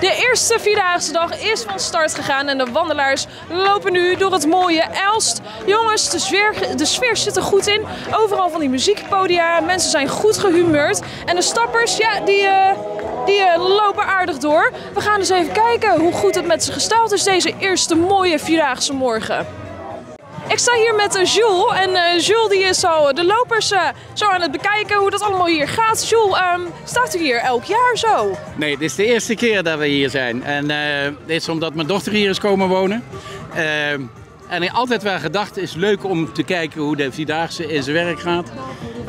De eerste Vierdaagse dag is van start gegaan en de wandelaars lopen nu door het mooie Elst. Jongens, de sfeer, de sfeer zit er goed in. Overal van die muziekpodia, mensen zijn goed gehumeurd. En de stappers, ja, die, eh, die eh, lopen aardig door. We gaan eens even kijken hoe goed het met ze gesteld is deze eerste mooie Vierdaagse morgen. Ik sta hier met eh, Jules en eh, Jules die is al de lopers eh, zo aan het bekijken hoe dat allemaal hier gaat. Jules, ehm, staat u hier elk jaar zo? Nee, dit is de eerste keer dat we hier zijn. En eh, dit is omdat mijn dochter hier is komen wonen. En ik altijd wel gedacht, het is leuk om te kijken hoe de Vierdaagse in zijn werk gaat.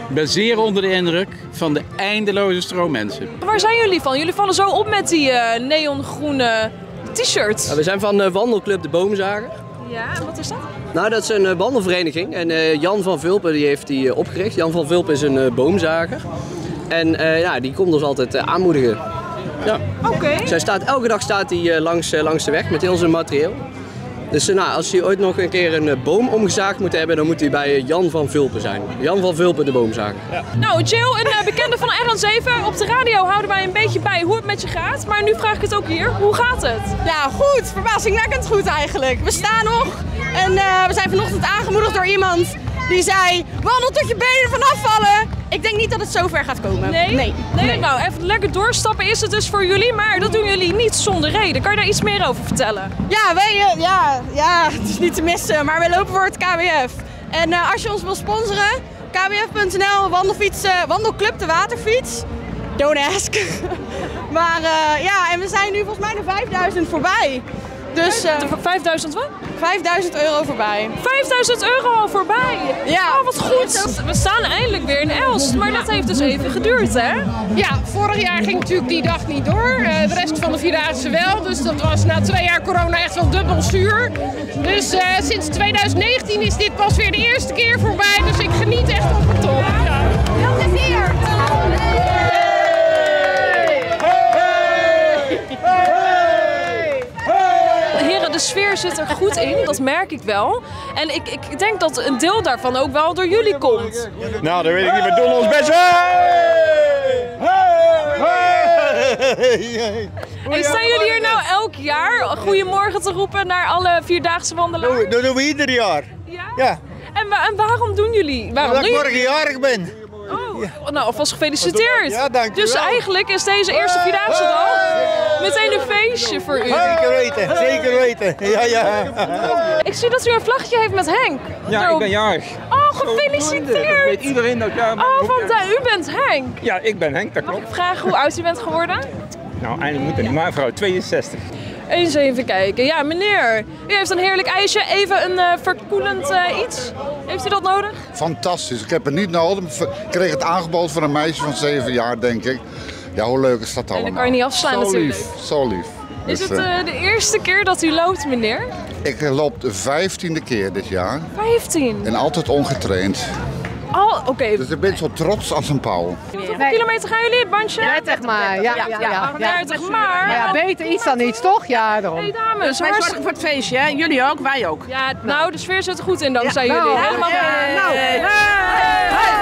Ik ben zeer onder de indruk van de eindeloze stroom mensen. Waar zijn jullie van? Jullie vallen zo op met die eh, neongroene t-shirts. Ja, we zijn van eh, wandelclub De Boomzager. Ja, en wat is dat? Nou, dat is een eh, wandelvereniging en eh, Jan van Vulpen die heeft die eh, opgericht. Jan van Vulpen is een boomzager en ja, die komt ons altijd aanmoedigen. Ja. Oké. Staat, elke dag staat hij langs, langs de weg met heel zijn materieel. Dus eh, nou, als hij ooit nog een keer een eh, boom omgezaagd moet hebben, dan moet hij bij eh, Jan van Vulpen zijn. Jan van Vulpen, de boomzager. Nou, Jill, een bekende van RN7. Op de radio houden wij een beetje bij hoe het met je gaat. Maar nu vraag ik het ook hier. Hoe gaat het? Ja, goed. Verbazingwekkend goed eigenlijk. We staan nog en eh, we zijn vanochtend aangemoedigd door iemand die zei: wandel tot je benen vanaf vallen. Ik denk niet dat het zo ver gaat komen. Nee? Nee. nee? Nou, even lekker doorstappen is het dus voor jullie. Maar dat doen jullie zonder reden. Kan je daar iets meer over vertellen? Ja, wij, eh, ja, ja, het is niet te missen, maar wij lopen voor het KWF. En eh, als je ons wil sponsoren, kwf.nl, wandelfiets, eh, wandelclub de waterfiets. Don't ask. maar ja, en we zijn nu volgens mij de 5000 voorbij. Dus eh, De 5000 wat? 5000 euro voorbij. 5000 euro al voorbij. Ja. Oh, wat goed. We staan eindelijk weer in Elst. Maar dat heeft dus even geduurd, hè? Ja, vorig jaar ging natuurlijk die dag niet door. Eh, de rest van de Vierdaagse wel. Dus dat was na twee jaar corona echt wel dubbel zuur. Dus eh, sinds 2019 is dit pas weer de eerste keer voorbij. Dus ik geniet echt op de top. Zit er goed in. Dat merk ik wel. En ik, ik denk dat een deel daarvan ook wel door jullie komt. Nou, dat weet ik niet. We doen ons best. Hey! Hey! En staan jullie hier nou elk jaar goedemorgen te roepen naar alle vierdaagse wandelaars? Dat doen we ieder jaar. Ja? Ja, En, wa- en waarom doen jullie? Waarom omdat ik morgen jarig ben. Oh, nou, alvast gefeliciteerd. Ja, dank Dus eigenlijk is deze eerste vierdaagse dag meteen een feestje voor u. Zeker weten, zeker weten. Ja, ja. Ik zie dat u een vlaggetje heeft met Henk. Ja, ik ben jarig. Oh, Dat weet gefeliciteerd. iedereen dat ja. maar- Oh, want u bent Henk. Ja, ik ben Henk, dat Mag ik klopt. vragen hoe oud u bent geworden? Nou, eindelijk moet het niet. Maar vrouw, 62. Eens even kijken. Ja, meneer. U heeft een heerlijk ijsje. Even een eh, verkoelend eh, iets. Heeft u dat nodig? Fantastisch. Ik heb het niet nodig. Ik kreeg het aangeboden van een meisje van 7 jaar, denk ik. Ja, hoe leuk is dat allemaal? dat kan je niet afslaan zo natuurlijk. Lief, zo lief. Is Dus, het eh, eh, de eerste keer dat u loopt, meneer? ik loop de vijftiende keer dit jaar 15. en altijd ongetraind. Al, oké. Dus ik ben zo trots als een pauw. Hoeveel kilometer gaan jullie, het bandje? 30 maar, ja. ja, ja, ja. 30, maar... Maar ja, beter iets dan iets, toch? Ja, daarom. Hey dames, Wij hartstikke- zorgen voor het feestje, hè? Jullie ook, wij ook. Ja, nou, de sfeer zit er goed in dankzij Nou, jullie. hè? Helemaal Ja, nou. Hey.